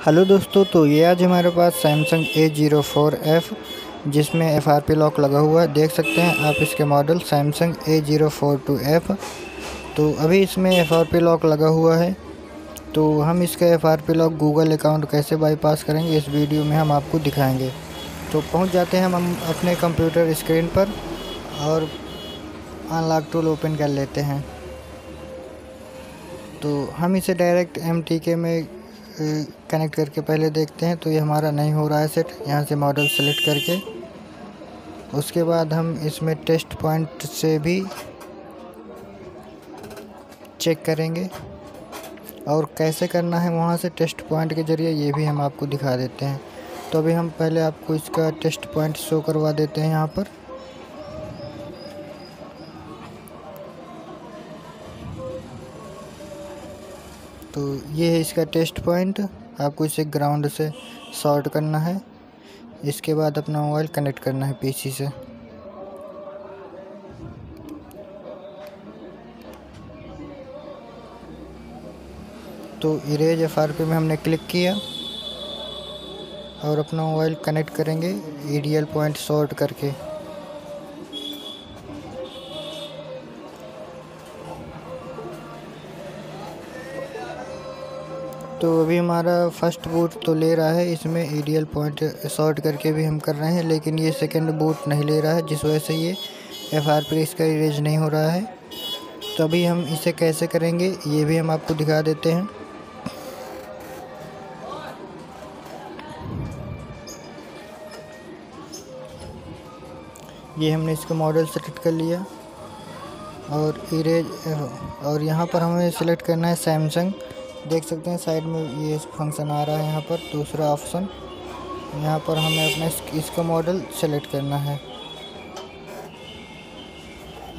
Hello दोस्तों तो ये आज हमारे पास Samsung A zero four F जिसमें एफ़ आर पी लॉक लगा हुआ है। देख सकते हैं आप इसके model Samsung A zero four two F तो अभी इसमें एफ़ आर पी लॉक लगा हुआ है। तो हम इसका F R P lock Google account bypass bypass करेंगे, इस वीडियो में हम आपको दिखाएँगे। तो पहुँच जाते हैं हम अपने कंप्यूटर स्क्रीन पर और अनलॉक टूल ओपन कर लेते हैं। तो हम इसे डायरेक्ट एम टी के में कनेक्ट करके पहले देखते हैं तो ये हमारा नहीं हो रहा है सेट यहाँ से मॉडल सेलेक्ट करके। उसके बाद हम इसमें टेस्ट पॉइंट से भी चेक करेंगे। और कैसे करना है वहाँ से टेस्ट पॉइंट के ज़रिए, ये भी हम आपको दिखा देते हैं। तो अभी हम पहले आपको इसका टेस्ट पॉइंट शो करवा देते हैं यहाँ पर। तो ये है इसका टेस्ट पॉइंट। आपको इसे ग्राउंड से शॉर्ट करना है। इसके बाद अपना मोबाइल कनेक्ट करना है पीसी से। तो इरेज एफ़ आर में हमने क्लिक किया और अपना मोबाइल कनेक्ट करेंगे ईडीएल पॉइंट शॉर्ट करके। तो अभी हमारा फ़र्स्ट बूट तो ले रहा है, इसमें ईडियल पॉइंट शॉर्ट करके भी हम कर रहे हैं, लेकिन ये सेकंड बूट नहीं ले रहा है, जिस वजह से ये एफ़ आर पी इसका इरेज नहीं हो रहा है। तो अभी हम इसे कैसे करेंगे, ये भी हम आपको दिखा देते हैं। ये हमने इसका मॉडल सेलेक्ट कर लिया, और इरेज और यहाँ पर हमें सेलेक्ट करना है सैमसंग देख सकते हैं, साइड में ये फ़ंक्शन आ रहा है यहाँ पर, दूसरा ऑप्शन यहाँ पर हमें अपना इसका मॉडल सेलेक्ट करना है।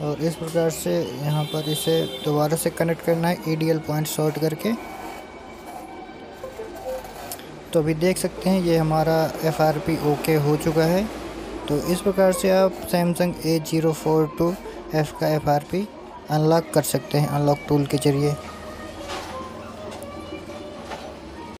और इस प्रकार से यहाँ पर इसे दोबारा से कनेक्ट करना है ईडीएल पॉइंट शॉर्ट करके। तो अभी देख सकते हैं, ये हमारा एफ़ आर पी ओके हो चुका है। तो इस प्रकार से आप Samsung A zero four two F का पी अनलॉक कर सकते हैं अनलॉक टूल के ज़रिए।